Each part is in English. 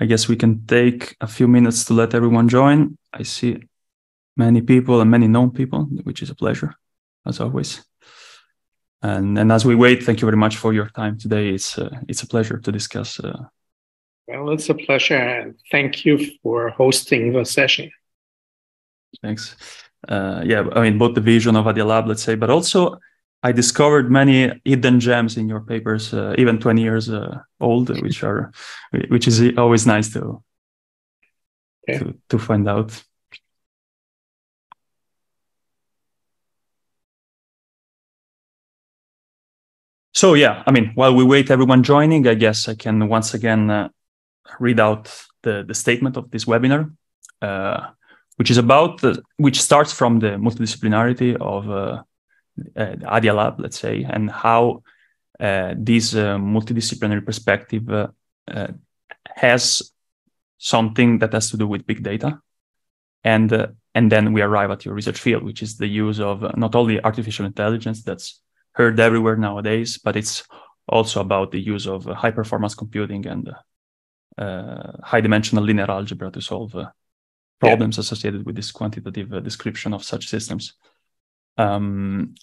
I guess we can take a few minutes to let everyone join. I see many people and many known people, which is a pleasure, as always. And, and as we wait, thank you very much for your time today. It's uh, it's a pleasure to discuss. Uh... well, it's a pleasure, and thank you for hosting the session. Thanks. Uh, yeah, I mean both the vision of Adia Lab, let's say, but also I discovered many hidden gems in your papers, uh, even 20 years uh, old, which are which is always nice to okay. to, to find out. So yeah, I mean, while we wait everyone joining, I guess I can once again uh, read out the, the statement of this webinar, uh, which is about the, which starts from the multidisciplinarity of uh, Adia Lab, let's say, and how uh, this uh, multidisciplinary perspective uh, uh, has something that has to do with big data, and uh, and then we arrive at your research field, which is the use of not only artificial intelligence that's heard everywhere nowadays, but it's also about the use of high performance computing and high dimensional linear algebra to solve problems yeah. associated with this quantitative description of such systems. Um,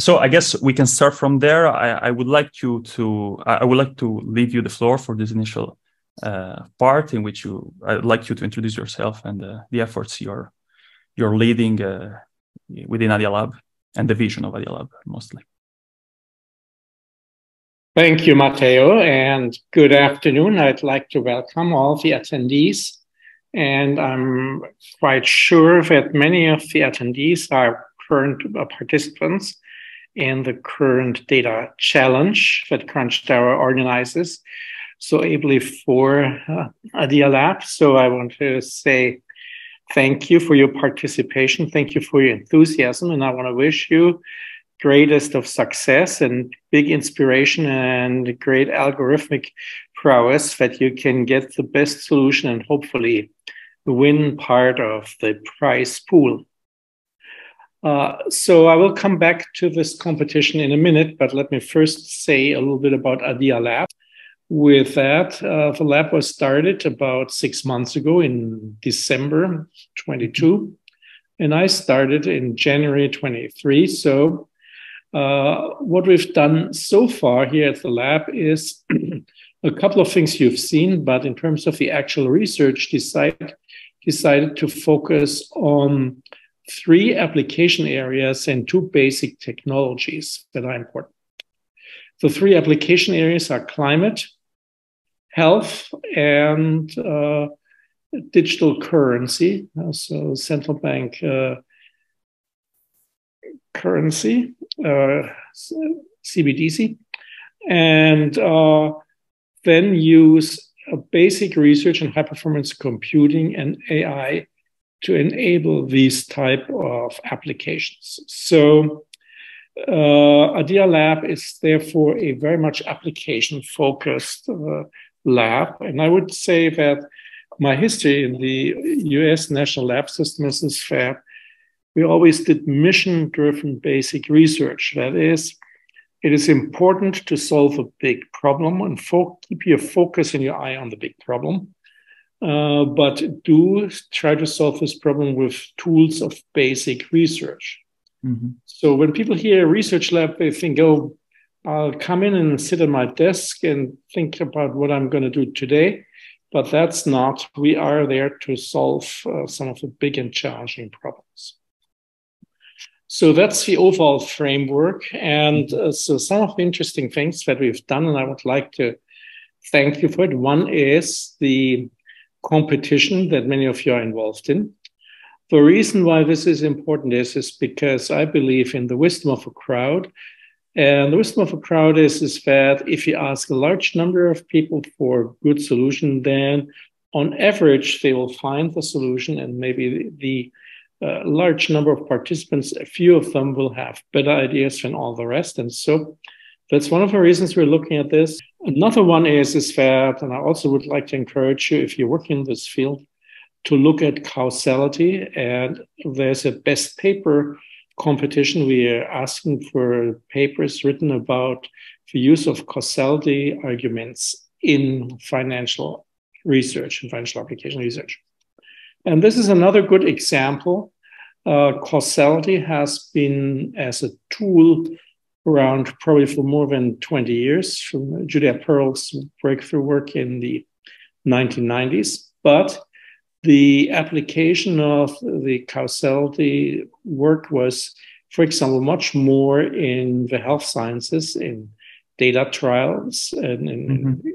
so I guess we can start from there. I, I, would like you to I would like to leave you the floor for this initial uh, part in which you I'd like you to introduce yourself and uh, the efforts you're you're leading uh, within Adia Lab and the vision of Adia Lab mostly. Thank you, Matteo, and good afternoon. I'd like to welcome all the attendees. And I'm quite sure that many of the attendees are current participants in the current data challenge that CrunchDAO organizes so ably for uh, Adia Lab. So I want to say thank you for your participation. Thank you for your enthusiasm. And I want to wish you greatest of success and big inspiration and great algorithmic prowess that you can get the best solution and hopefully win part of the prize pool. Uh, so I will come back to this competition in a minute, but let me first say a little bit about Adia Lab. With that, uh, the lab was started about six months ago in December 22, and I started in January 23. So uh, what we've done so far here at the lab is a couple of things you've seen, but in terms of the actual research, decide, decided to focus on three application areas and two basic technologies that are important. The three application areas are climate, health, and uh, digital currency, uh, so central bank uh, currency, uh, CBDC, and uh, then use basic research in high performance computing and AI to enable these type of applications. So uh, Adia Lab is therefore a very much application focused uh, lab. And I would say that my history in the US National Lab System is that we always did mission driven basic research. That is, it is important to solve a big problem and fo- keep your focus and your eye on the big problem. Uh, but do try to solve this problem with tools of basic research. Mm-hmm. So when people hear research lab, they think, oh, I'll come in and sit at my desk and think about what I'm going to do today. But that's not, we are there to solve uh, some of the big and challenging problems. So that's the overall framework. And uh, so some of the interesting things that we've done, and I would like to thank you for it. One is the competition that many of you are involved in. The reason why this is important is, is because I believe in the wisdom of a crowd. And the wisdom of a crowd is, is that if you ask a large number of people for a good solution, then on average, they will find the solution and maybe the, uh, large number of participants, a few of them will have better ideas than all the rest. And so that's one of the reasons we're looking at this. Another one is, is that, and I also would like to encourage you, if you're working in this field, to look at causality. And there's a best paper competition. We are asking for papers written about the use of causality arguments in financial research and financial application research. And this is another good example. Uh, causality has been as a tool around probably for more than 20 years from Judea Pearl's breakthrough work in the 1990s. But the application of the causality work was, for example, much more in the health sciences, in data trials and in mm-hmm.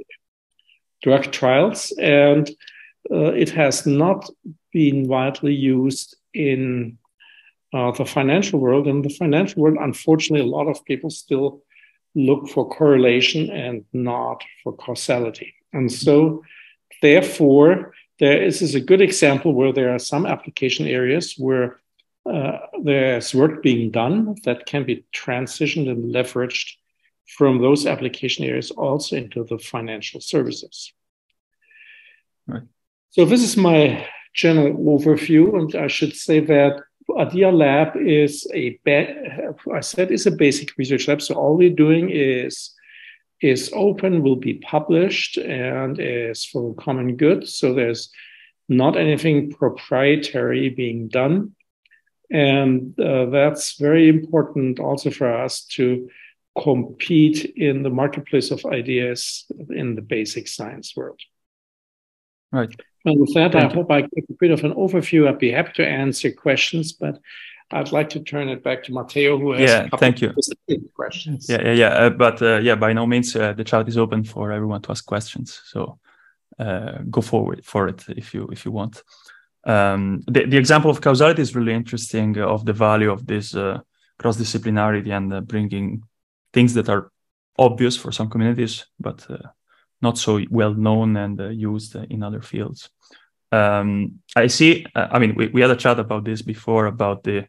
drug trials. And uh, it has not been widely used in uh, the financial world. In the financial world, unfortunately, a lot of people still look for correlation and not for causality. And so, therefore, there is, is a good example where there are some application areas where uh, there's work being done that can be transitioned and leveraged from those application areas also into the financial services. Right. So this is my general overview, and I should say that Adia Lab is a I said is a basic research lab. So all we're doing is is open, will be published, and is for common good. So there's not anything proprietary being done, and uh, that's very important also for us to compete in the marketplace of ideas in the basic science world. Right. And with that, Thank I you. hope I gave a bit of an overview. I'd be happy to answer questions, but I'd like to turn it back to Matteo, who has yeah, thank you. questions. Yeah, yeah, yeah. Uh, but uh, yeah, by no means uh, the chat is open for everyone to ask questions. So uh, go forward for it if you if you want. Um, the, the example of causality is really interesting uh, of the value of this uh, cross disciplinarity and bringing things that are obvious for some communities, but not so well known and used in other fields. Um, I see. Uh, I mean, we, we had a chat about this before about the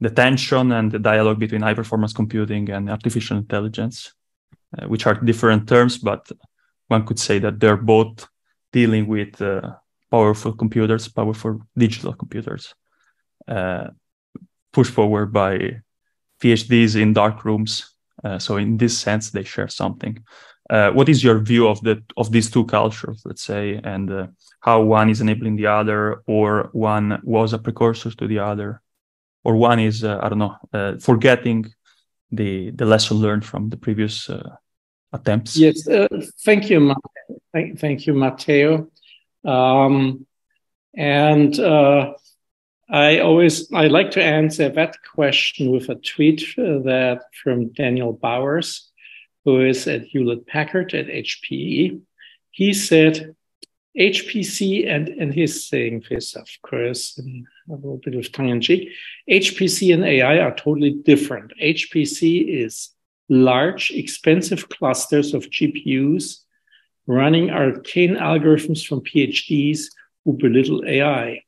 the tension and the dialogue between high performance computing and artificial intelligence, uh, which are different terms, but one could say that they're both dealing with uh, powerful computers, powerful digital computers, uh, pushed forward by PhDs in dark rooms. Uh, so in this sense, they share something. Uh, what is your view of the of these two cultures, let's say, and uh, how one is enabling the other, or one was a precursor to the other, or one is uh, I don't know uh, forgetting the the lesson learned from the previous uh, attempts? Yes, thank you, thank, thank you, Matteo. Um, and I always I like to answer that question with a tweet that from Daniel Bowers who is at Hewlett Packard at HPE, he said, HPC, and, and he's saying this, of course, in a little bit of tongue in cheek, HPC and AI are totally different. HPC is large, expensive clusters of GPUs running arcane algorithms from PhDs who belittle AI.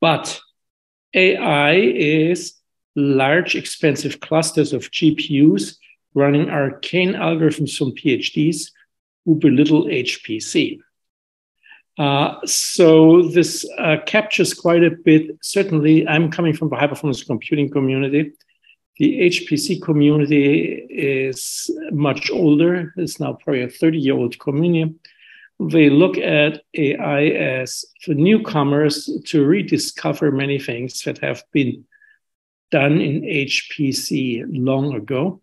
But AI is large, expensive clusters of GPUs running arcane algorithms from PhDs who belittle HPC. Uh, so this uh, captures quite a bit. Certainly, I'm coming from the high performance computing community. The HPC community is much older. It's now probably a 30 year old community. They look at AI as for newcomers to rediscover many things that have been done in HPC long ago.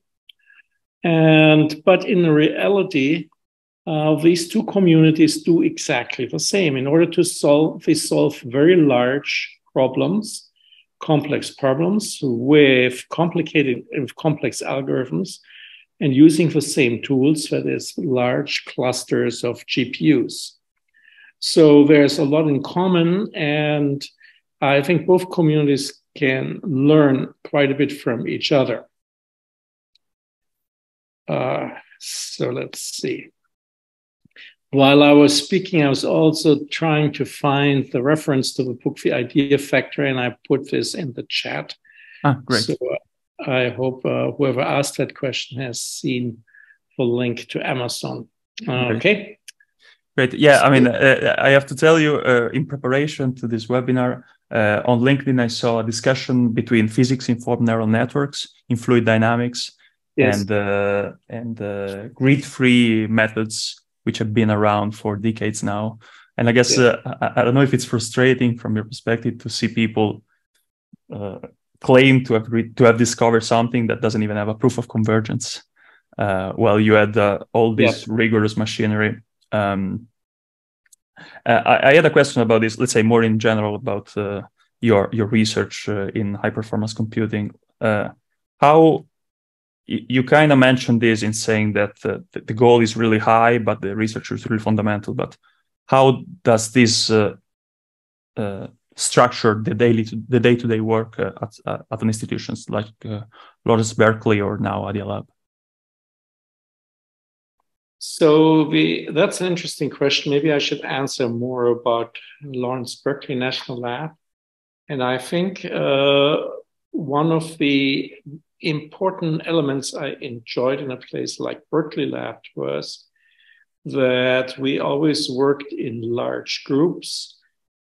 And but in reality, uh, these two communities do exactly the same. In order to solve, they solve very large problems, complex problems with complicated, with complex algorithms, and using the same tools, that is, large clusters of GPUs. So there's a lot in common, and I think both communities can learn quite a bit from each other. Uh, so let's see. While I was speaking, I was also trying to find the reference to the book, The Idea Factory, and I put this in the chat. Ah, great. So uh, I hope uh, whoever asked that question has seen the link to Amazon. Uh, okay. Great. Yeah, I mean, uh, I have to tell you, uh, in preparation to this webinar, uh, on LinkedIn, I saw a discussion between physics informed neural networks in fluid dynamics yes. and uh, and uh, grid free methods which have been around for decades now. And I guess yeah. uh, I, I, don't know if it's frustrating from your perspective to see people uh, claim to have re- to have discovered something that doesn't even have a proof of convergence. Uh, well, you had uh, all this yeah. rigorous machinery. Um, uh, I, I, had a question about this. Let's say more in general about uh, your your research in high performance computing. how you kind of mentioned this in saying that the, the goal is really high, but the research is really fundamental. But how does this uh, uh, structure the daily the day to day work uh, at uh, at an institutions like uh, Lawrence Berkeley or now Adia Lab? So the that's an interesting question. Maybe I should answer more about Lawrence Berkeley National Lab, and I think uh, one of the important elements I enjoyed in a place like Berkeley Lab was that we always worked in large groups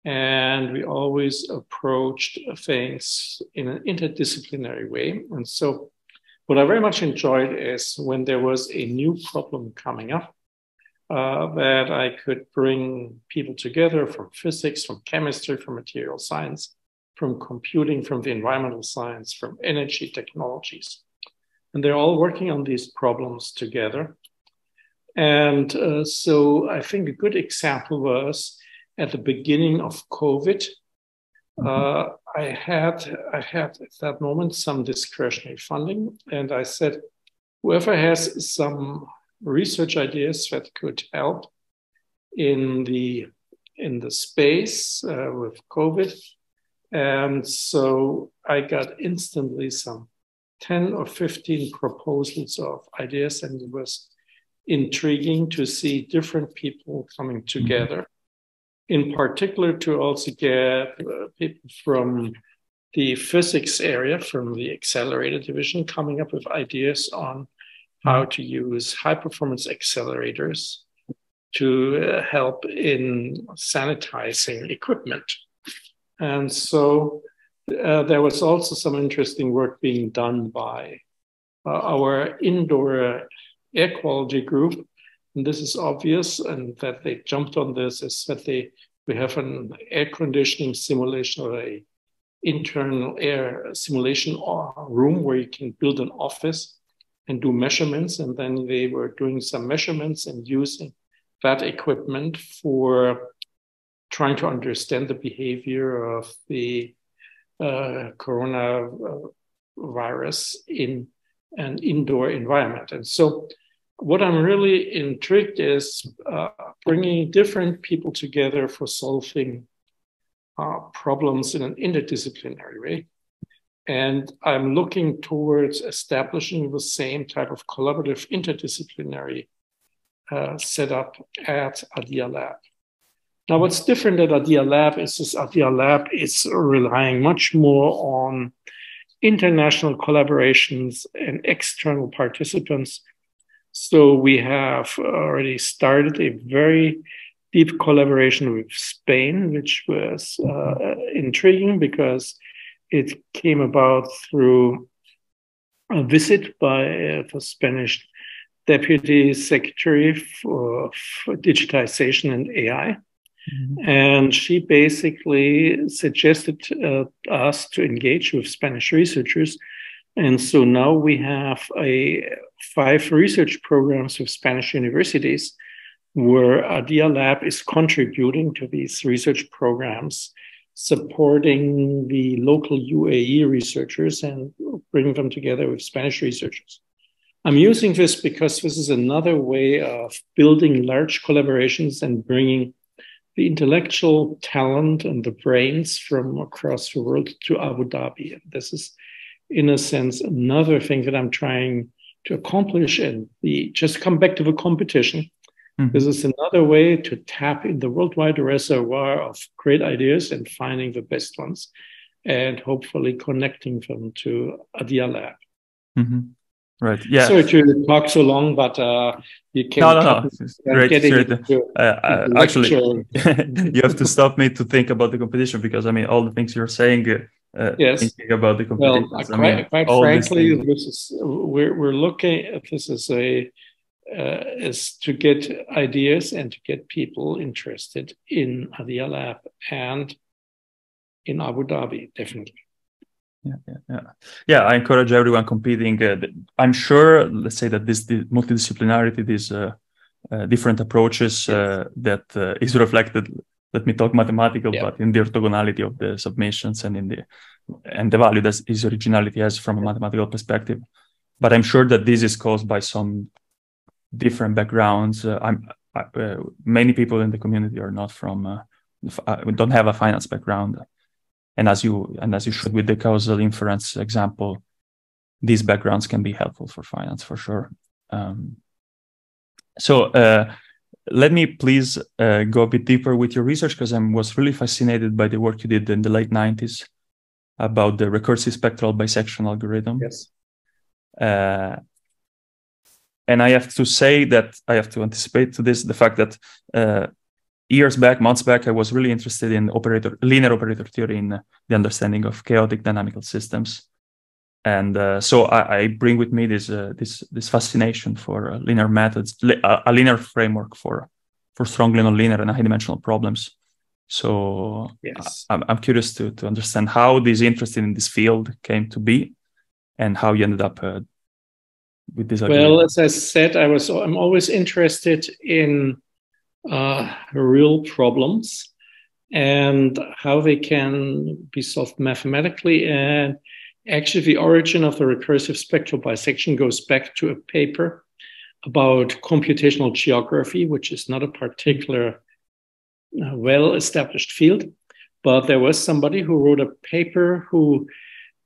and we always approached things in an interdisciplinary way. And so, what I very much enjoyed is when there was a new problem coming up, uh, that I could bring people together from physics, from chemistry, from material science, from computing, from the environmental science, from energy technologies. And they're all working on these problems together. And uh, so I think a good example was at the beginning of COVID. Uh, I had I had at that moment some discretionary funding, and I said, whoever has some research ideas that could help in the in the space uh, with COVID, and so I got instantly some 10 or 15 proposals of ideas, and it was intriguing to see different people coming mm-hmm. together. In particular, to also get uh, people from the physics area, from the accelerator division, coming up with ideas on how to use high performance accelerators to uh, help in sanitizing equipment. And so uh, there was also some interesting work being done by uh, our indoor air quality group. And this is obvious, and that they jumped on this is that they we have an air conditioning simulation or a internal air simulation room where you can build an office and do measurements. And then they were doing some measurements and using that equipment for trying to understand the behavior of the uh, coronavirus in an indoor environment. And so, what I'm really intrigued is uh, bringing different people together for solving uh, problems in an interdisciplinary way. And I'm looking towards establishing the same type of collaborative interdisciplinary uh, setup at Adia Lab. Now, what's different at Adia Lab is this Adia Lab is relying much more on international collaborations and external participants. So we have already started a very deep collaboration with Spain, which was uh, intriguing because it came about through a visit by uh, the Spanish Deputy Secretary for, for Digitization and AI. And she basically suggested uh, us to engage with Spanish researchers. And so now we have a five research programs with Spanish universities where Adia Lab is contributing to these research programs, supporting the local UAE researchers and bringing them together with Spanish researchers. I'm using this because this is another way of building large collaborations and bringing the intellectual talent and the brains from across the world to Abu Dhabi. And this is, in a sense, another thing that I'm trying to accomplish. And the just come back to the competition. Mm-hmm. This is another way to tap in the worldwide reservoir of great ideas and finding the best ones, and hopefully connecting them to Adia Lab. Mm-hmm. Right. Yeah. Sorry to talk so long, but uh, you can. No, no, no. Great. uh, uh, actually, you have to stop me to think about the competition because I mean, all the things you're saying. Uh, yes. Thinking about the competition. Well, quite, mean, quite frankly, this is we're we're looking. At this is a uh, is to get ideas and to get people interested in Adia Lab and in Abu Dhabi, definitely. Yeah, yeah, yeah. yeah I encourage everyone competing. Uh, I'm sure, let's say that this, this multidisciplinarity, these uh, uh, different approaches uh, that uh, is reflected. Let me talk mathematical, yeah. but in the orthogonality of the submissions and in the and the value that his originality has from a mathematical perspective. But I'm sure that this is caused by some different backgrounds. Uh, I'm uh, many people in the community are not from uh, don't have a finance background, and as you and as you should with the causal inference example, these backgrounds can be helpful for finance for sure. Um, so uh, let me please uh, go a bit deeper with your research because I was really fascinated by the work you did in the late 90s about the recursive spectral bisection algorithm. Yes. Uh, and I have to say that I have to anticipate to this the fact that uh, years back, months back, I was really interested in operator linear operator theory in the understanding of chaotic dynamical systems, and uh, so I, I, bring with me this uh, this this fascination for uh, linear methods, li- a linear framework for for strongly nonlinear and high dimensional problems. So yes. I, I'm curious to to understand how this interest in this field came to be, and how you ended up uh, with this well as i said i was i'm always interested in uh, real problems and how they can be solved mathematically. And actually the origin of the recursive spectral bisection goes back to a paper about computational geography which is not a particular uh, well established field but there was somebody who wrote a paper who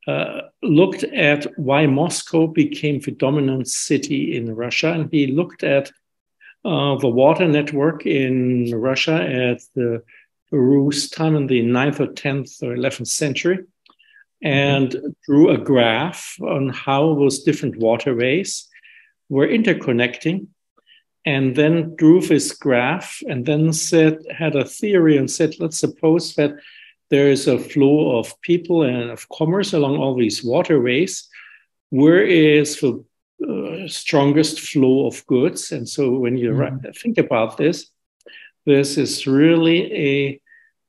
uh, looked at why Moscow became the dominant city in Russia, and he looked at uh, the water network in Russia at the Rus time in the 9th or 10th or 11th century, and mm-hmm. drew a graph on how those different waterways were interconnecting and then drew this graph and then said had a theory and said let's suppose that there is a flow of people and of commerce along all these waterways. Where is the uh, strongest flow of goods? And so when you mm-hmm. think about this, this is really a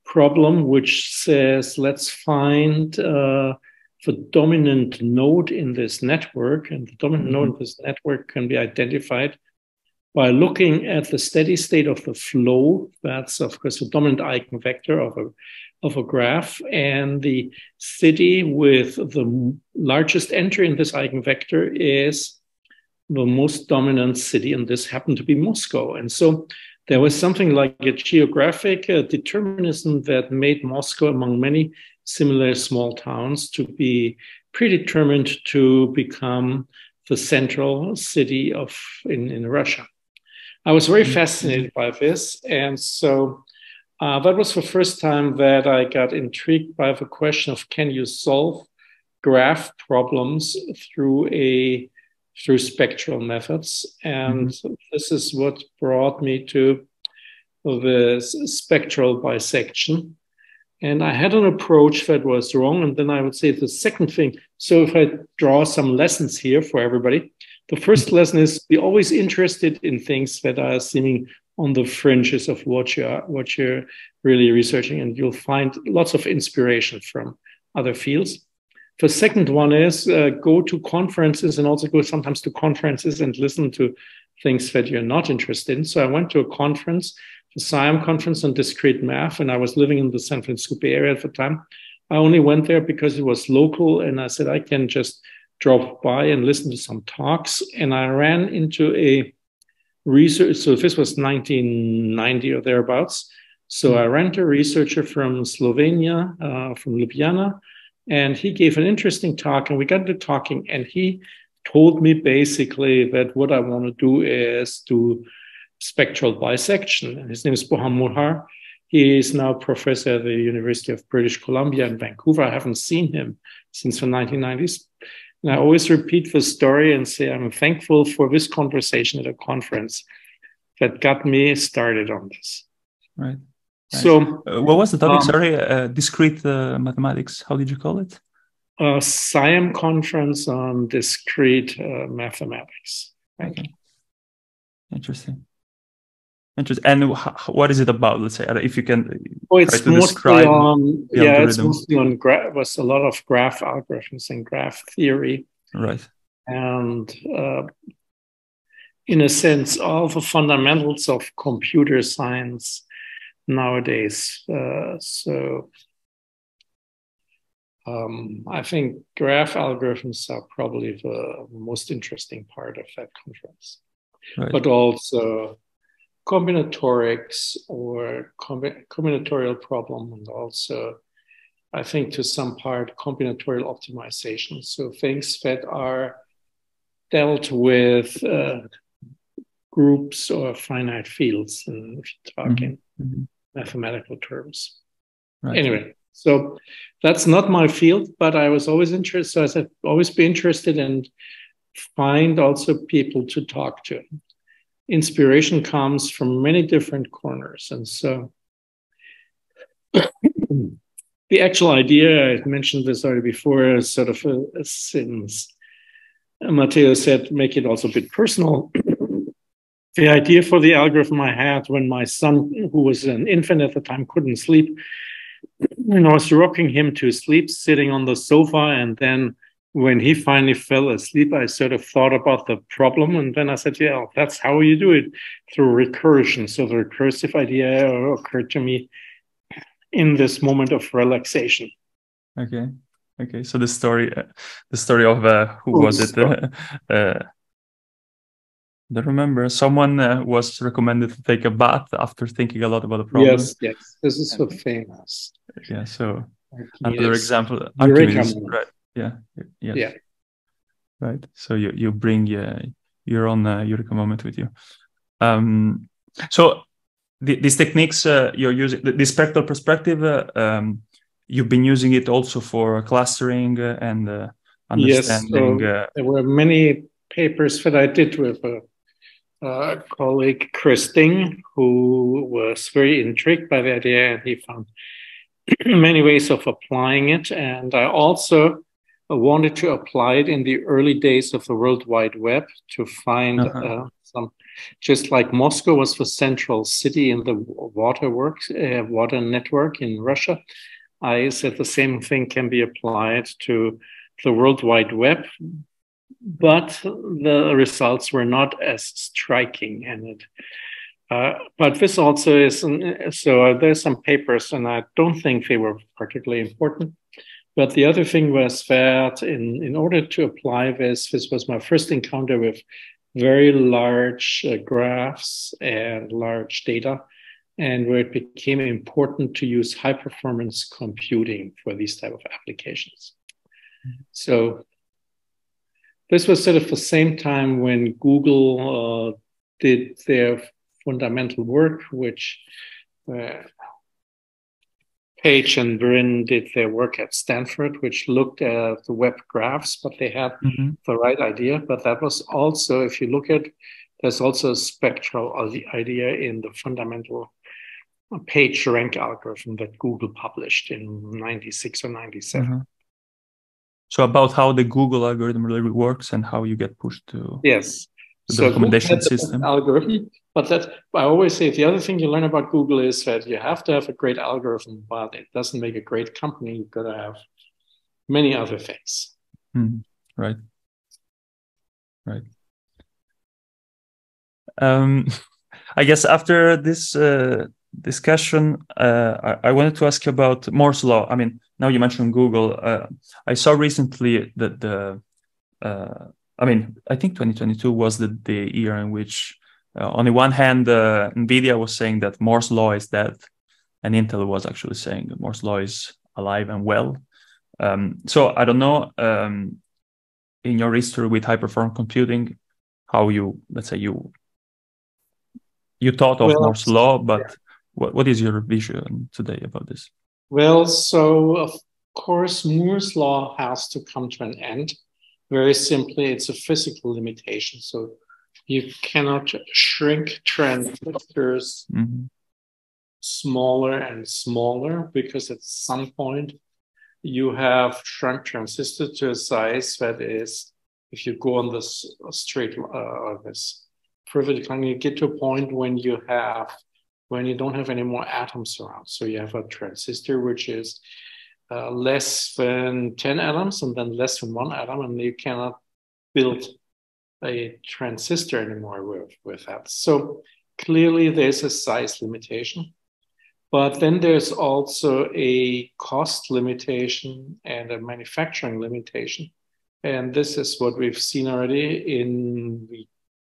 problem which says let's find uh, the dominant node in this network, and the dominant mm-hmm. node in this network can be identified by looking at the steady state of the flow. That's, of course, the dominant eigenvector of a of a graph, and the city with the largest entry in this eigenvector is the most dominant city, and this happened to be Moscow. And so there was something like a geographic uh, determinism that made Moscow, among many similar small towns, to be predetermined to become the central city of in, in Russia. I was very mm-hmm. fascinated by this, and so uh, that was the first time that I got intrigued by the question of can you solve graph problems through a through spectral methods, and mm-hmm. this is what brought me to the spectral bisection. And I had an approach that was wrong. And then I would say the second thing. So if I draw some lessons here for everybody, the first lesson is be always interested in things that are seeming on the fringes of what you are what you're really researching and you'll find lots of inspiration from other fields the second one is uh, go to conferences and also go sometimes to conferences and listen to things that you're not interested in so i went to a conference the SIAM conference on discrete math and i was living in the san francisco bay area at the time i only went there because it was local and i said i can just drop by and listen to some talks and i ran into a research. So this was 1990 or thereabouts. So I ran to a researcher from Slovenia, uh, from Ljubljana, and he gave an interesting talk. And we got into talking, and he told me basically that what I want to do is do spectral bisection. And his name is Bojan Mohar. He is now professor at the University of British Columbia in Vancouver. I haven't seen him since the 1990s. And I always repeat the story and say, I'm thankful for this conversation at a conference that got me started on this. Right. Nice. So, uh, what was the topic? Um, Sorry, uh, discrete uh, mathematics. How did you call it? A SIAM conference on discrete uh, mathematics. Okay. Interesting. Interesting. And what is it about? Let's say, if you can. Well, it's mostly on. Yeah, it's mostly on graph. Was a lot of graph algorithms and graph theory. Right. And uh, in a sense, all the fundamentals of computer science nowadays. Uh, so um, I think graph algorithms are probably the most interesting part of that conference, right. but also combinatorics or combinatorial problem, and also I think to some part combinatorial optimization. So things that are dealt with uh, groups or finite fields, and if you talk mm-hmm. Mathematical terms. Right. Anyway, so that's not my field, but I was always interested. So I said, always be interested and find also people to talk to. Inspiration comes from many different corners. And so the actual idea, I mentioned this already before, is sort of a, a since Matteo said, make it also a bit personal. the idea for the algorithm I had when my son, who was an infant at the time, couldn't sleep, and I was rocking him to sleep, sitting on the sofa. And then when he finally fell asleep, I sort of thought about the problem. And then I said, yeah, that's how you do it through recursion. So the recursive idea occurred to me in this moment of relaxation. Okay. Okay. So the story, uh, the story of uh, who was it? Uh, I remember. Someone uh, was recommended to take a bath after thinking a lot about the problem. Yes, yes. This is so famous. Yeah. So Archimedes. another example, Archimedes. Right. Yeah. Yes. Yeah. Right. So you you bring uh, your own uh, Eureka moment with you. Um, so the, these techniques uh, you're using, the, the spectral perspective, uh, um, you've been using it also for clustering uh, and uh, understanding. Yes, so there were many papers that I did with uh, colleague Chris Ding, who was very intrigued by the idea and he found many ways of applying it. And I also wanted to apply it in the early days of the World Wide Web to find uh-huh. uh, some, just like Moscow was the central city in the waterworks, uh, water network in Russia. I said the same thing can be applied to the World Wide Web but the results were not as striking. And it, uh, but this also is so. Uh, there's some papers, and I don't think they were particularly important. But the other thing was that in, in order to apply this, this was my first encounter with very large uh, graphs and large data, and where it became important to use high performance computing for these type of applications. Mm-hmm. So this was sort of the same time when Google uh, did their fundamental work, which uh, Page and Brin did their work at Stanford, which looked at the web graphs, but they had mm-hmm. the right idea. But that was also, if you look at, there's also a spectral idea in the fundamental page rank algorithm that Google published in 96 or 97. Mm-hmm. So about how the Google algorithm really works and how you get pushed to yes the so recommendation system algorithm. But that I always say the other thing you learn about Google is that you have to have a great algorithm, but it doesn't make a great company. You've got to have many other things. Mm, right. Right. Um, I guess after this uh, discussion, uh, I, I, wanted to ask you about Moore's law. I mean, now you mentioned Google. Uh, I saw recently that the, uh, I mean, I think 2022 was the, the year in which, uh, on the one hand, uh, NVIDIA was saying that Moore's law is dead, and Intel was actually saying that Moore's law is alive and well. Um, so I don't know, um, in your history with high performance computing, how you, let's say, you you thought of well, Moore's law, but yeah what, what is your vision today about this? Well, so of course, Moore's law has to come to an end. Very simply, it's a physical limitation. So you cannot shrink transistors mm-hmm. smaller and smaller because at some point you have shrunk transistor to a size that is, if you go on this straight uh, this declining. You get to a point when you have when you don't have any more atoms around. So you have a transistor which is uh, less than 10 atoms and then less than one atom, and you cannot build a transistor anymore with, with that. So clearly there's a size limitation. But then there's also a cost limitation and a manufacturing limitation. And this is what we've seen already in the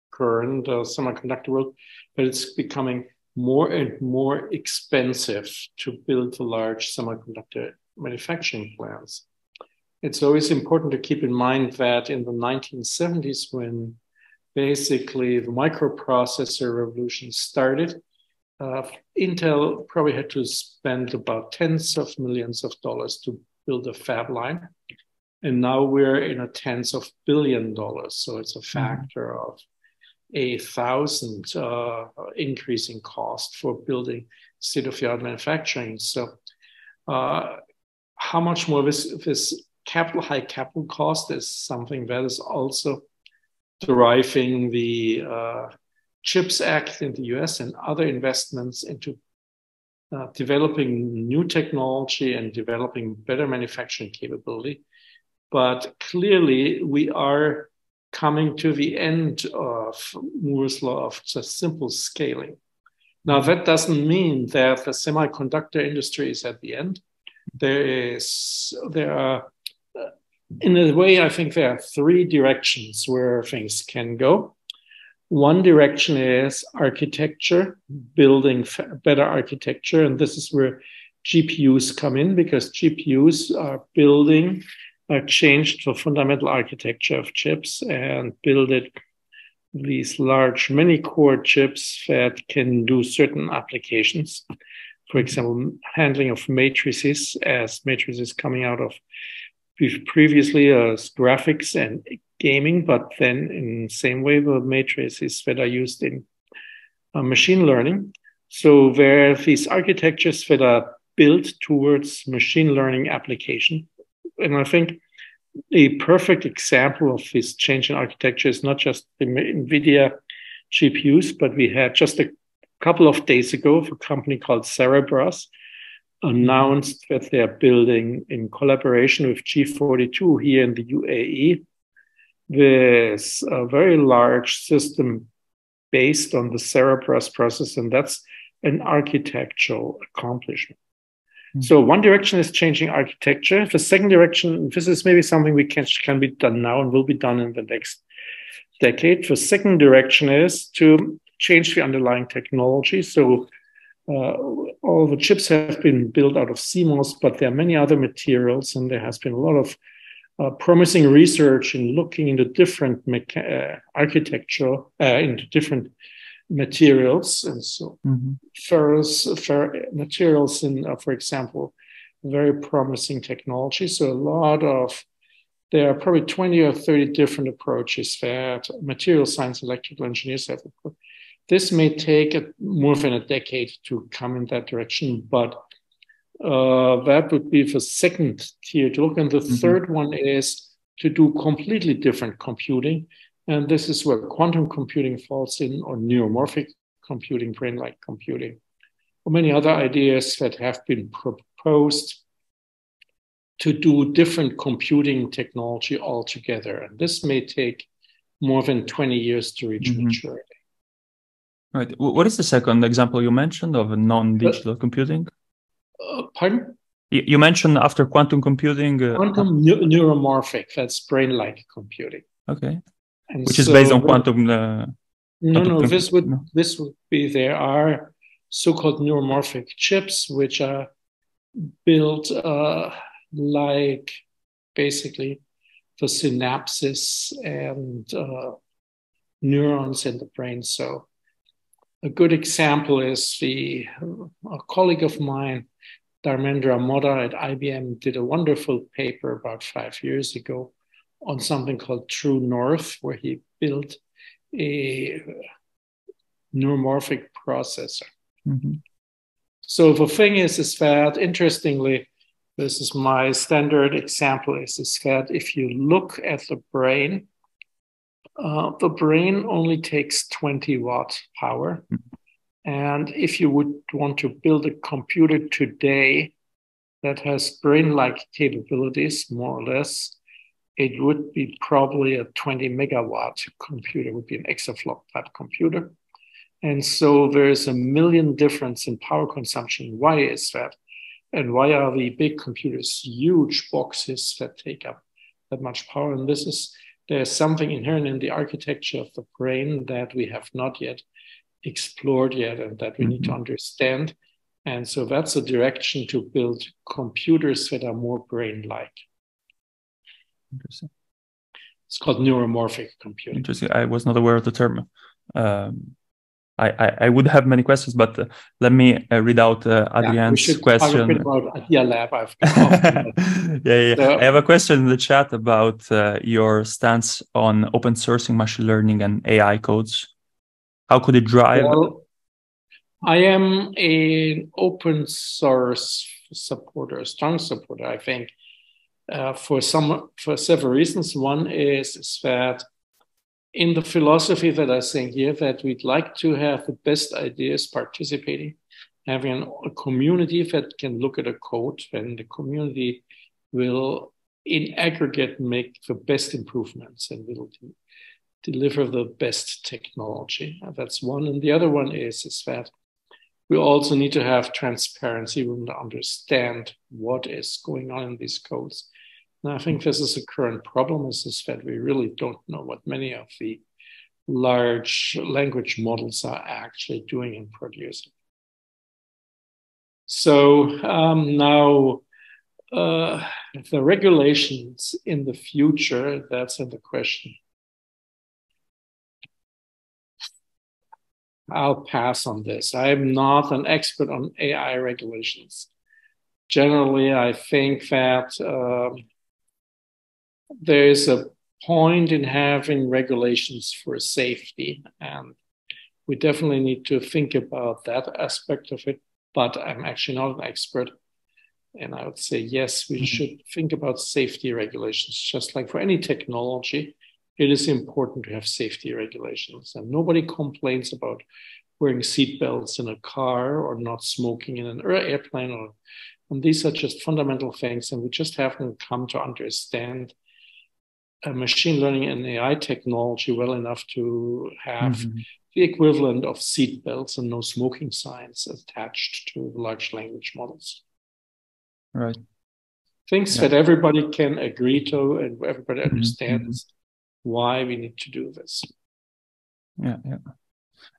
current uh, semiconductor world, but it's becoming more and more expensive to build large semiconductor manufacturing plants. It's always important to keep in mind that in the 1970s, when basically the microprocessor revolution started, uh, Intel probably had to spend about tens of millions of dollars to build a fab line. And now we're in a tens of billion dollars. So it's a mm-hmm. factor mm-hmm. of a thousand uh, increase in cost for building state of the art manufacturing. So, uh, how much more this, this capital, high capital cost is something that is also deriving the uh, CHIPS Act in the US and other investments into uh, developing new technology and developing better manufacturing capability. But clearly, we are coming to the end of Moore's law of just simple scaling. Now, that doesn't mean that the semiconductor industry is at the end. There is, there are, in a way, I think there are three directions where things can go. One direction is architecture, building better architecture. And this is where GPUs come in because GPUs are building changed the fundamental architecture of chips and build it these large many core chips that can do certain applications. For example, handling of matrices as matrices coming out of previously as graphics and gaming, but then in same way the matrices that are used in uh, machine learning. So there are these architectures that are built towards machine learning application and I think a perfect example of this change in architecture is not just the NVIDIA GPUs, but we had just a couple of days ago a company called Cerebras announced that they're building in collaboration with G42 here in the UAE this a very large system based on the Cerebras process, and that's an architectural accomplishment. So one direction is changing architecture. The second direction, this is maybe something we can can be done now and will be done in the next decade. The second direction is to change the underlying technology. So uh, all the chips have been built out of CMOS, but there are many other materials, and there has been a lot of uh, promising research in looking into different mecha- uh, architecture, uh, into different materials and so mm-hmm. ferrous fer- materials in uh, for example very promising technology so a lot of there are probably 20 or 30 different approaches that material science electrical engineers have this may take a, more than a decade to come in that direction but uh, that would be the second tier to look and the mm-hmm. third one is to do completely different computing and this is where quantum computing falls in, or neuromorphic computing, brain like computing, or many other ideas that have been proposed to do different computing technology altogether. And this may take more than 20 years to reach mm-hmm. maturity. Right. What is the second example you mentioned of non-digital uh, computing? Uh, pardon? You mentioned after quantum computing. Uh, quantum ne- neuromorphic, that's brain-like computing. Okay. And Which so is based on quantum. Uh, no, quantum no. This would no. this would be there are so-called neuromorphic chips which are built uh, like basically the synapses and uh, neurons in the brain. So a good example is the a colleague of mine, Dharmendra Modha at IBM, did a wonderful paper about five years ago on something called True North, where he built a neuromorphic processor. Mm-hmm. So the thing is, is that interestingly, this is my standard example is, is that if you look at the brain uh, the brain only takes 20 watt power. Mm-hmm. And if you would want to build a computer today that has brain like capabilities, more or less, it would be probably a 20 megawatt computer, would be an exaflop type computer. And so there's a million difference in power consumption. Why is that? And why are the big computers huge boxes that take up that much power? And this is there's something inherent in the architecture of the brain that we have not yet explored yet and that we need to mm-hmm. understand. And so that's a direction to build computers that are more brain like. Interesting. It's called neuromorphic computing. Interesting. I was not aware of the term. Um, I, I, I, would have many questions, but uh, let me uh, read out uh, Adrian's yeah, question. about Lab. I've yeah, yeah. So, I have a question in the chat about uh, your stance on open sourcing machine learning and AI codes. How could it drive? Well, I am an open source supporter, a strong supporter. I think uh, for some for several reasons. One is, is that in the philosophy that I think here, that we'd like to have the best ideas participating, having a community that can look at a code, and the community will, in aggregate, make the best improvements and will deliver the best technology. That's one. And the other one is, is that we also need to have transparency. We need to understand what is going on in these codes. And I think this is a current problem is, is that we really don't know what many of the large language models are actually doing and producing. So um, now uh, the regulations in the future, that's in the question. I'll pass on this. I'm not an expert on AI regulations. Generally, I think that um, there is a point in having regulations for safety, and we definitely need to think about that aspect of it. But I'm actually not an expert. And I would say, yes, we mm-hmm. should think about safety regulations, just like for any technology it is important to have safety regulations. And nobody complains about wearing seatbelts in a car or not smoking in an airplane. Or, and these are just fundamental things. And we just haven't come to understand machine learning and AI technology well enough to have mm-hmm. the equivalent of seatbelts and no smoking signs attached to large language models. Right. Things yeah. that everybody can agree to and everybody mm-hmm. understands why we need to do this. Yeah, yeah.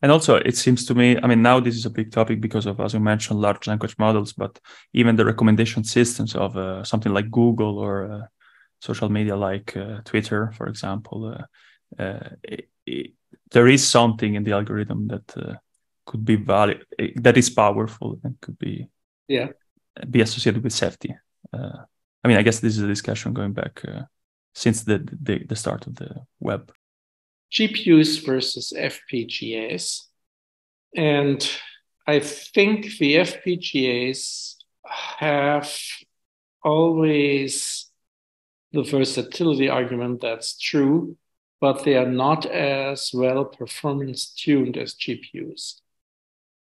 And also, it seems to me, I mean, now this is a big topic because of, as you mentioned, large language models, but even the recommendation systems of uh, something like Google or uh, social media like uh, Twitter, for example, uh, uh, it, it, there is something in the algorithm that uh, could be valid, that is powerful and could be yeah be associated with safety. I mean, I guess this is a discussion going back since the, the, the start of the web? GPUs versus FPGAs. And I think the FPGAs have always the versatility argument that's true, but they are not as well performance tuned as GPUs.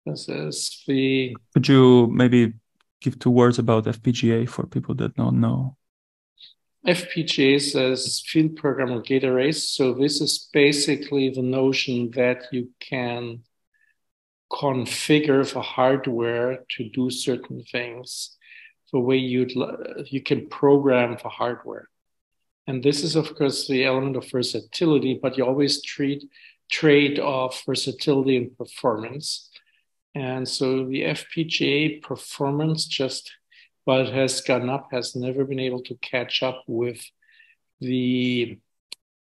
This is the. Could you maybe give two words about FPGA for people that don't know? FPGA as field programmable gate arrays. So this is basically the notion that you can configure the hardware to do certain things the way you'd you can program the hardware. And this is of course the element of versatility, but you always treat trade off versatility and performance. And so the FPGA performance just but has gone up, has never been able to catch up with the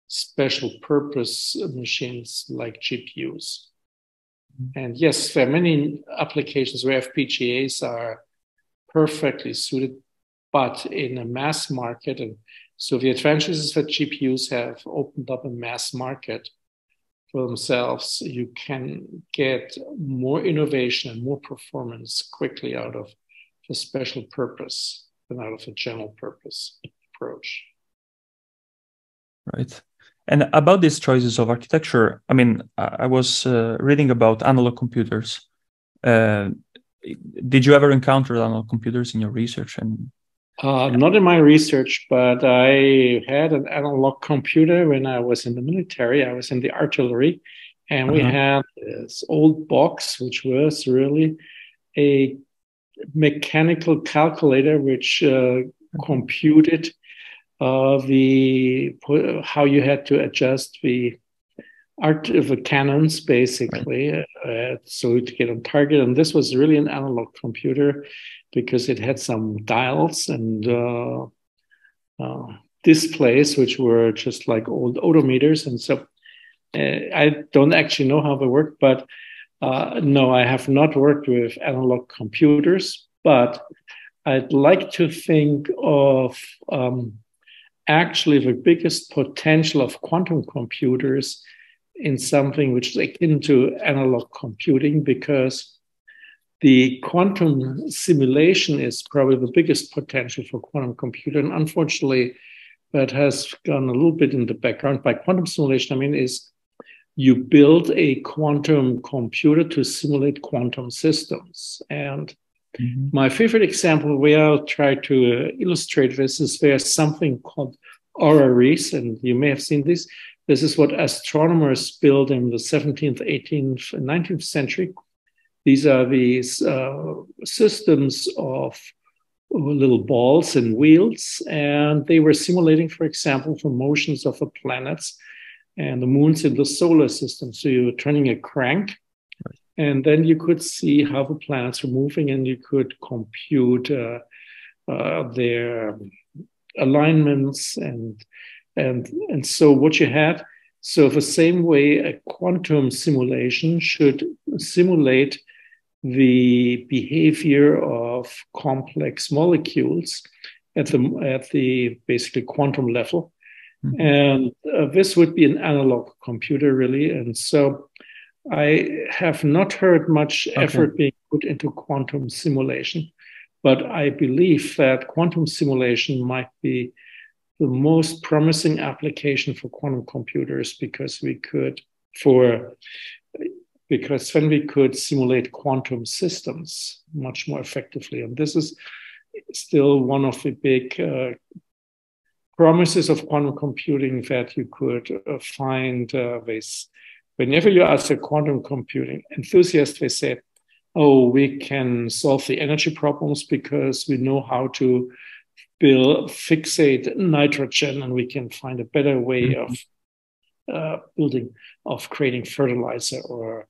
special purpose machines like GPUs. And yes, there are many applications where FPGAs are perfectly suited, but in a mass market, and so the advantages is that GPUs have opened up a mass market for themselves. You can get more innovation and more performance quickly out of for special purpose than out of a general purpose approach. Right. And about these choices of architecture, I mean, I was uh, reading about analog computers. Uh, did you ever encounter analog computers in your research? And uh, not in my research, but I had an analog computer when I was in the military. I was in the artillery, and we uh-huh. had this old box, which was really a mechanical calculator, which uh, computed uh, the how you had to adjust the art of the cannons basically right. uh, so to get on target and this was really an analog computer because it had some dials and uh, uh, displays which were just like old odometers. And so uh, i don't actually know how they work but uh, no i have not worked with analog computers but i'd like to think of um, actually the biggest potential of quantum computers in something which is akin to analog computing because the quantum simulation is probably the biggest potential for quantum computer. And unfortunately, that has gone a little bit in the background. By quantum simulation, I mean is you build a quantum computer to simulate quantum systems. And Mm-hmm. My favorite example where I'll try to uh, illustrate this is there's something called orreries, and you may have seen this. This is what astronomers built in the 17th, 18th, and 19th century. These are these uh, systems of little balls and wheels, and they were simulating, for example, the motions of the planets and the moons in the solar system. So you were turning a crank and then you could see how the planets were moving and you could compute uh, uh, their alignments and and and so what you had so the same way a quantum simulation should simulate the behavior of complex molecules at the at the basically quantum level mm-hmm. and uh, this would be an analog computer really and so I have not heard much okay. effort being put into quantum simulation, but I believe that quantum simulation might be the most promising application for quantum computers because we could for because then we could simulate quantum systems much more effectively and this is still one of the big uh, promises of quantum computing that you could uh, find uh, this whenever you ask a quantum computing enthusiast, they say, oh, we can solve the energy problems because we know how to build, fixate nitrogen and we can find a better way mm-hmm. of uh, building, of creating fertilizer or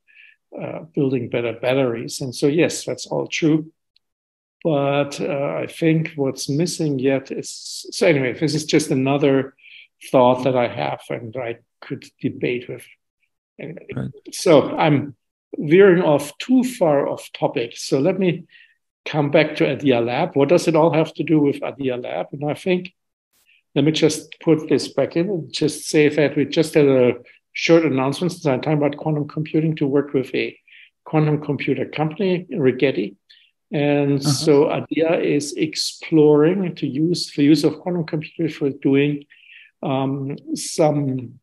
uh, building better batteries. And so, yes, that's all true. But uh, I think what's missing yet is so, anyway, this is just another thought that I have and I could debate with Right. So I'm veering off too far off topic. So let me come back to Adia Lab. What does it all have to do with Adia Lab? And I think, let me just put this back in and just say that we just had a short announcement since I'm talking about quantum computing to work with a quantum computer company, Rigetti. And uh-huh. so Adia is exploring to use the use of quantum computers for doing um, some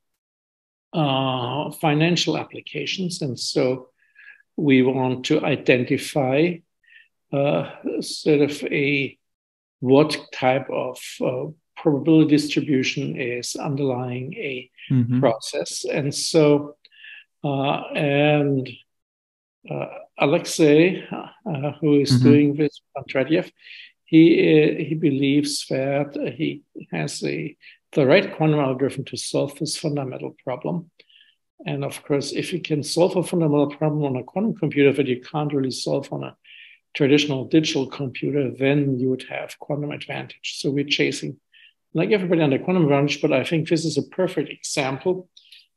uh, financial applications. And so we want to identify uh, sort of a what type of uh, probability distribution is underlying a mm-hmm. process. And so, uh, and uh, Alexei, uh, who is mm-hmm. doing this, Kondratyev, he, he believes that he has a the right quantum algorithm to solve this fundamental problem. And of course, if you can solve a fundamental problem on a quantum computer that you can't really solve on a traditional digital computer, then you would have quantum advantage. So we're chasing, like everybody, under quantum advantage, but I think this is a perfect example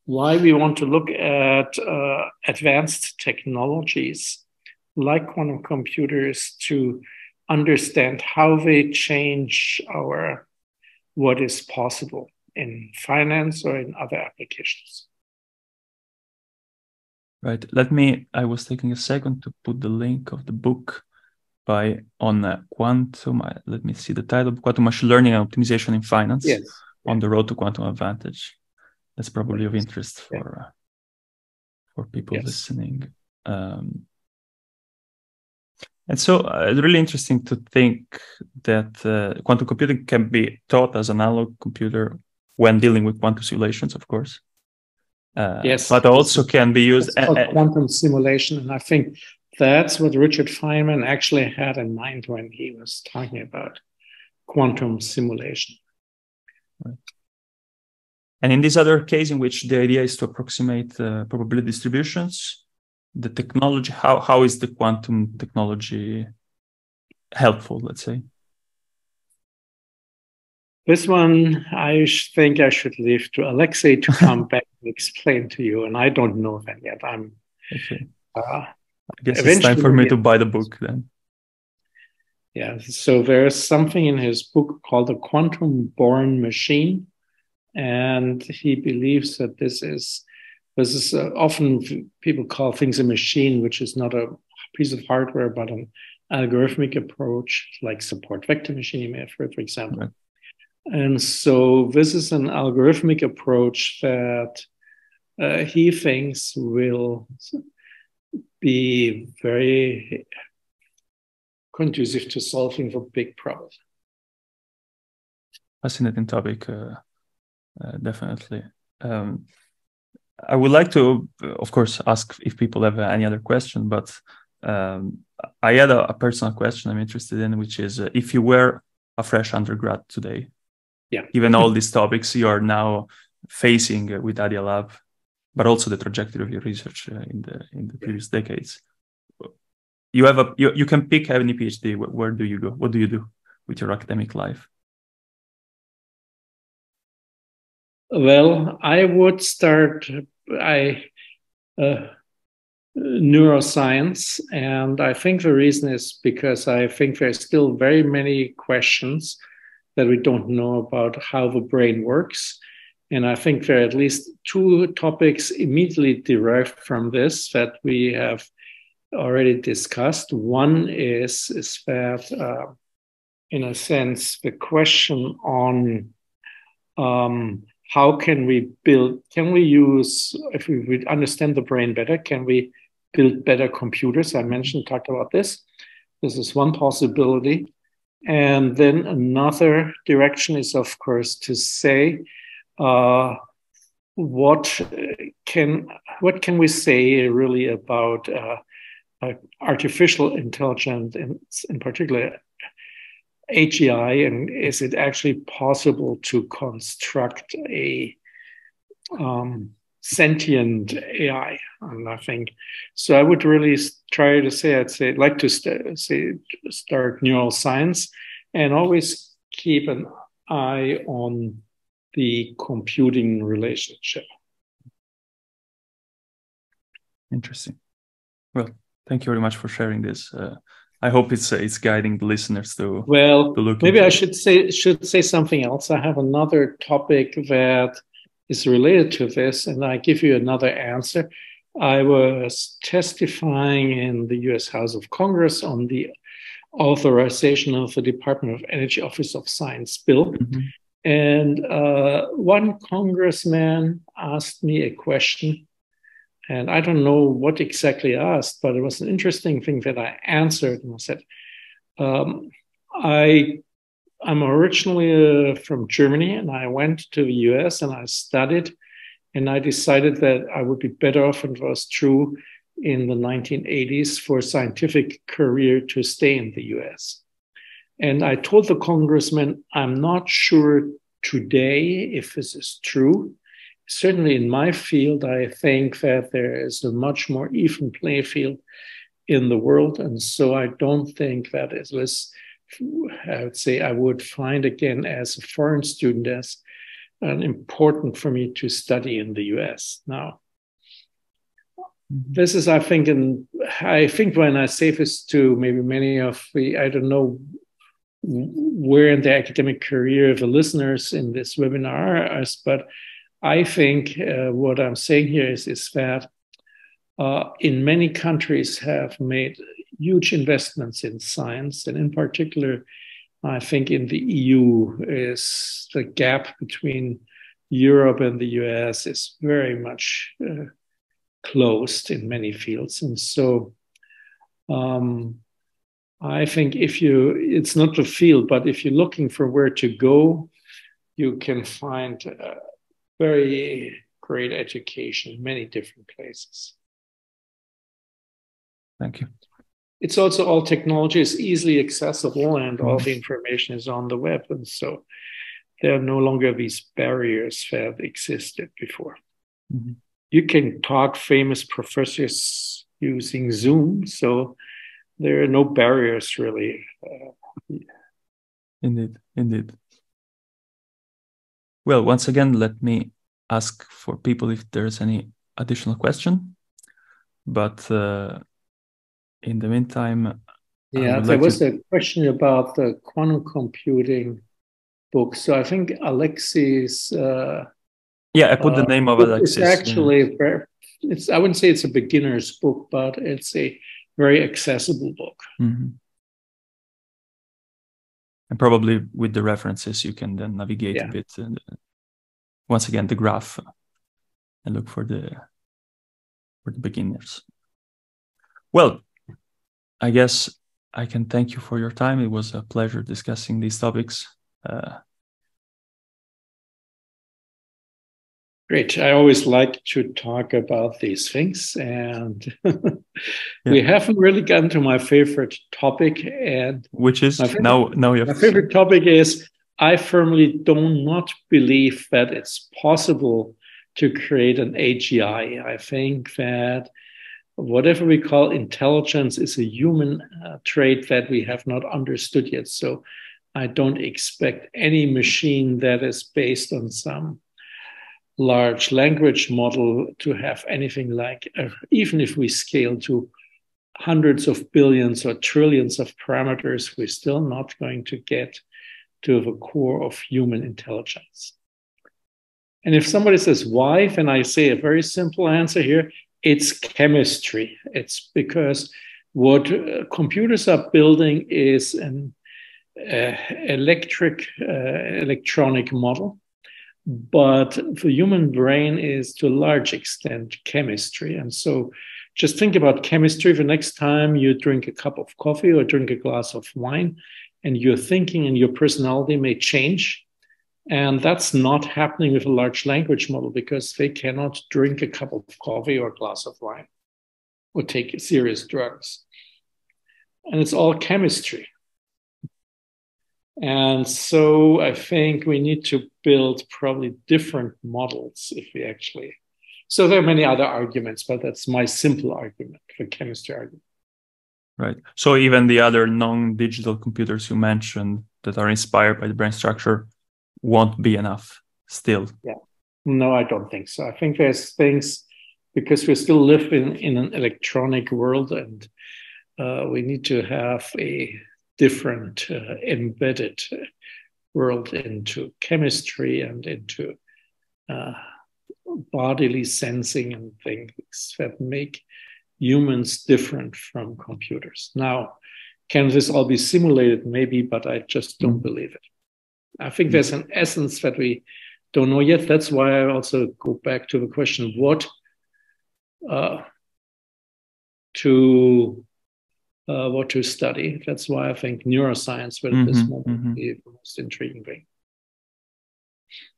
why we want to look at uh, advanced technologies like quantum computers to understand how they change our what is possible in finance or in other applications. Right. Let me. I was taking a second to put the link of the book by on quantum. Let me see the title: Quantum Machine Learning and Optimization in Finance. Yes. On the road to quantum advantage. that's probably of interest for yeah. uh, for people yes. listening. Um, and so uh, it's really interesting to think that uh, quantum computing can be taught as an analog computer when dealing with quantum simulations, of course. Uh, yes, but also can be used as quantum simulation, and I think that's what Richard Feynman actually had in mind when he was talking about quantum simulation. Right. And in this other case, in which the idea is to approximate uh, probability distributions, the technology, how, how is the quantum technology helpful, let's say? This one, I think I should leave to Alexei to come back and explain to you. And I don't know that yet. I'm. Okay. Uh, I guess it's time for me to buy the book then. Yeah. So there's something in his book called the Quantum Born Machine, and he believes that this is this is uh, often people call things a machine, which is not a piece of hardware but an algorithmic approach, like support vector machine you may have heard, for example. Right. And so this is an algorithmic approach that uh, he thinks will be very conducive to solving the big problems. Fascinating topic, uh, uh, definitely. Um, I would like to, of course, ask if people have any other question, but um, I had a, a, personal question I'm interested in, which is uh, if you were a fresh undergrad today, yeah. given all these topics you are now facing with Adia Lab, but also the trajectory of your research uh, in the in the previous decades, you have a you, you can pick having a PhD. Where, where do you go? What do you do with your academic life? Well, I would start. I uh, neuroscience, and I think the reason is because I think there's still very many questions that we don't know about how the brain works. And I think there are at least two topics immediately derived from this that we have already discussed. One is, is that, uh, in a sense, the question on um, how can we build, can we use, if we, we understand the brain better, can we build better computers? I mentioned, talked about this. This is one possibility. And then another direction is, of course, to say, uh, what can what can we say really about uh, uh, artificial intelligence, in, in particular AGI, and is it actually possible to construct a um, sentient AI? And I think so. I would really try to say, I'd say, like to st- say, start neural science, and always keep an eye on the computing relationship. Interesting. Well, thank you very much for sharing this. Uh, I hope it's uh, it's guiding the listeners to well. To look maybe I should say should say something else. I have another topic that is related to this, and I give you another answer. I was testifying in the U.S. House of Congress on the authorization of the Department of Energy Office of Science bill. Mm-hmm. And uh, one congressman asked me a question and I don't know what exactly I asked, but it was an interesting thing that I answered. And I said, um, I, I'm originally uh, from Germany and I went to the US and I studied. And I decided that I would be better off, and it was true in the 1980s, for a scientific career to stay in the US. And I told the congressman, I'm not sure today if this is true certainly in my field, I think that there is a much more even play field in the world. And so I don't think that it was, I would say, I would find again as a foreign student as an important for me to study in the US. Now, this is, I think, and I think when I say this to maybe many of the, I don't know where in the academic career of the listeners in this webinar are, but I think uh, what I'm saying here is, is that uh, in many countries have made huge investments in science, and in particular, I think in the EU is the gap between Europe and the US is very much uh, closed in many fields. And so um, I think if you, it's not the field, but if you're looking for where to go, you can find uh, very great education in many different places. Thank you. It's also all technology is easily accessible and all the information is on the web. And so there are no longer these barriers that existed before. Mm-hmm. You can talk famous professors using Zoom, so there are no barriers really. Uh, indeed, indeed. Well, once again, let me ask for people if there's any additional question. But uh, in the meantime, yeah, there like was to... a question about the quantum computing book. So I think Alexis. Uh, yeah, I put the uh, name of Alexis. It's actually yeah. very, it's I wouldn't say it's a beginner's book, but it's a very accessible book. Mm-hmm. And probably with the references, you can then navigate yeah. a bit. And, uh, once again, the graph and look for the for the beginners. Well, I guess I can thank you for your time. It was a pleasure discussing these topics. Uh, Great. I always like to talk about these things, and yeah. we haven't really gotten to my favorite topic. And which is favorite, now now my favorite topic is I firmly do not believe that it's possible to create an AGI. I think that whatever we call intelligence is a human uh, trait that we have not understood yet. So I don't expect any machine that is based on some large language model to have anything like, uh, even if we scale to hundreds of billions or trillions of parameters, we're still not going to get to the core of human intelligence. And if somebody says why, then I say a very simple answer here it's chemistry. It's because what uh, computers are building is an uh, electric uh, electronic model but the human brain is to a large extent chemistry and so just think about chemistry the next time you drink a cup of coffee or drink a glass of wine and your thinking and your personality may change and that's not happening with a large language model because they cannot drink a cup of coffee or a glass of wine or take serious drugs. And it's all chemistry. And so I think we need to build probably different models if we actually. So there are many other arguments, but that's my simple argument for chemistry argument. Right. So even the other non digital computers you mentioned that are inspired by the brain structure won't be enough still. Yeah. No, I don't think so. I think there's things because we still live in, in an electronic world and uh, we need to have a different uh, embedded world into chemistry and into uh, bodily sensing and things that make humans different from computers. Now, can this all be simulated? Maybe, but I just don't mm. believe it. I think there's an essence that we don't know yet. That's why I also go back to the question what uh, to uh, what to study. That's why I think neuroscience will mm-hmm, at this mm-hmm, moment mm-hmm. be the most intriguing thing.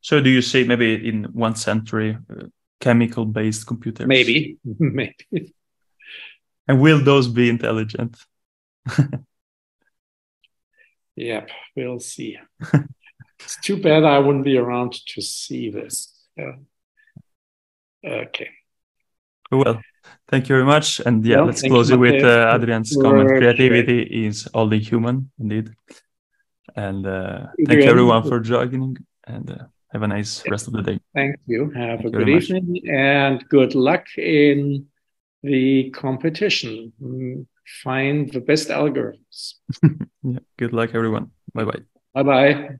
So, do you say maybe in one century, uh, chemical-based computers? Maybe, maybe. And will those be intelligent? yep, we'll see. It's too bad I wouldn't be around to see this. Yeah. Okay. Well, thank you very much. And yeah, well, let's close it with uh, Adrian's comment. Creativity is only human, indeed. And uh, thank you everyone for joining and uh, have a nice rest of the day. Thank you. Have thank a good evening much. and good luck in the competition. Find the best algorithms. yeah, good luck, everyone. Bye bye. Bye bye.